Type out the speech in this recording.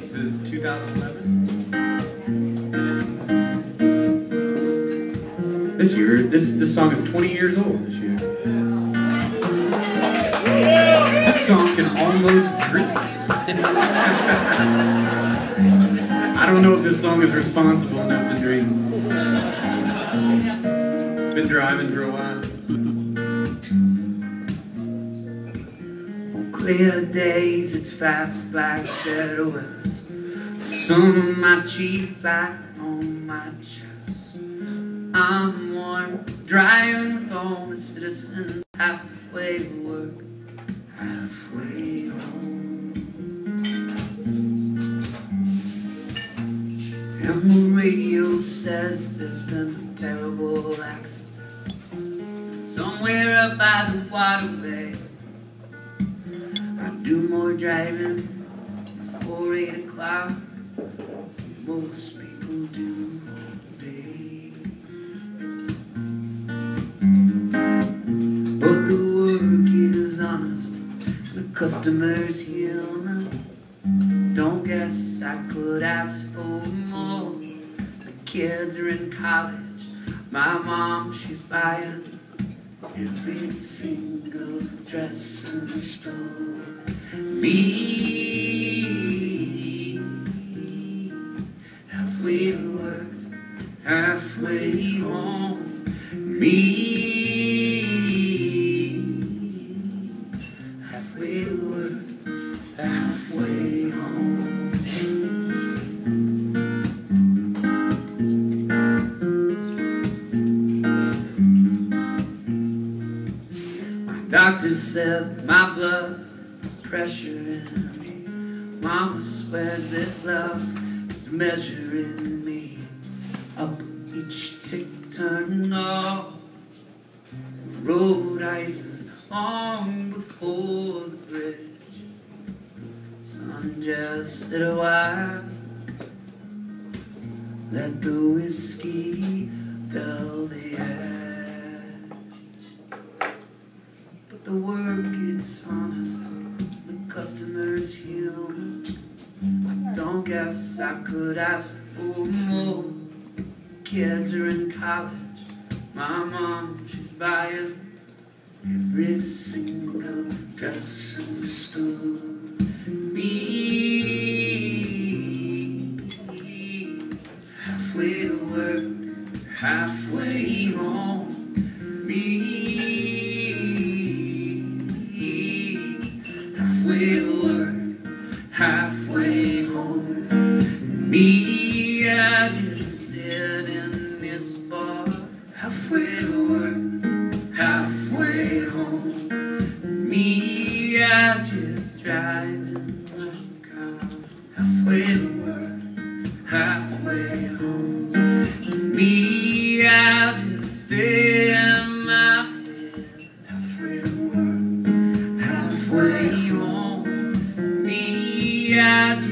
This is 2011. This year, this this song is 20 years old this year. This song can almost drink. I don't know if this song is responsible enough to drink. Been driving for a while. On clear days, it's fast like dead west. Sun on my cheek, flat on my chest. I'm warm, driving with all the citizens halfway to work, halfway home. And the radio says there's been a terrible accident somewhere up by the waterway. I do more driving before eight o'clock than most people do all day. But the work is honest the customers human. I could ask for more. The kids are in college. My mom, she's buying every single dress in the store. Me, halfway to work, halfway home. Me, doctor said my blood is pressuring me. Mama swears this love is measuring me up each tick turn off. The road ices long before the bridge. Son, just sit a while. Let the whiskey dull the edge. The work, it's honest. The customer's human. I don't guess I could ask for more. Kids are in college. My mom, she's buying every single dress in the store. Me, halfway to work, halfway home. halfway to work, halfway home. Me, I just sit in this bar, halfway to work, halfway home. Me, I just driving halfway to work, halfway home. Me. を見上げ